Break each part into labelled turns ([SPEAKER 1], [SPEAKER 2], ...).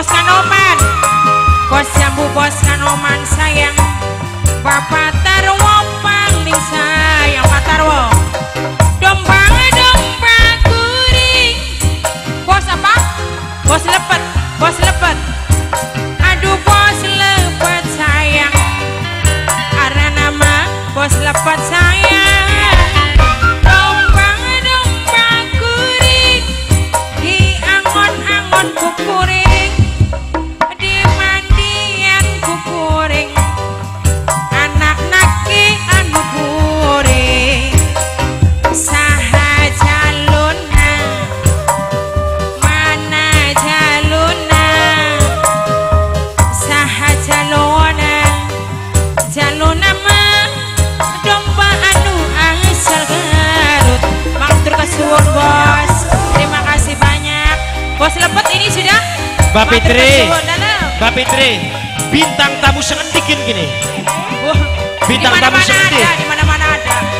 [SPEAKER 1] Bos Kanoman Bos jambu bos Kanoman sayang. Bapak
[SPEAKER 2] Mbak Fitri. Mbak Fitri, bintang tamu sengendikin gini. Bintang tamu
[SPEAKER 1] mana-mana
[SPEAKER 2] seperti.
[SPEAKER 1] ada, di mana-mana ada.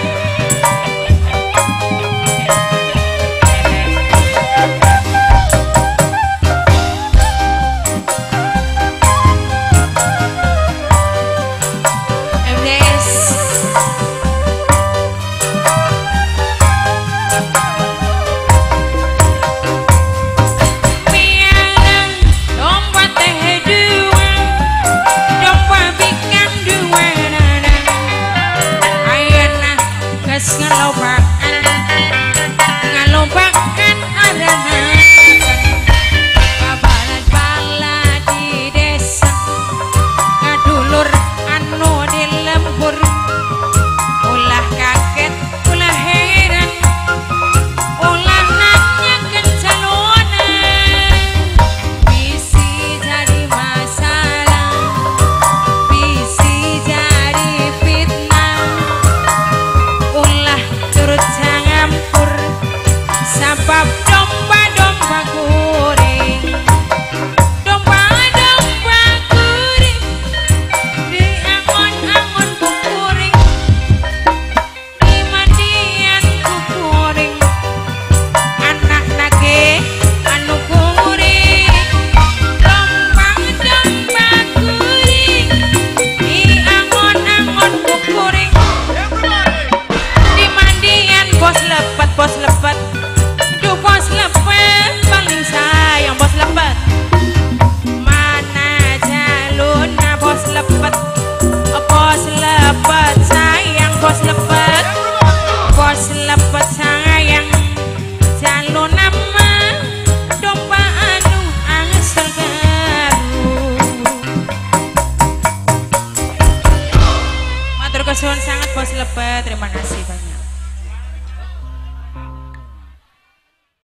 [SPEAKER 1] Phật trong ba đốm và của Matur sangat Bos lebat. Terima kasih,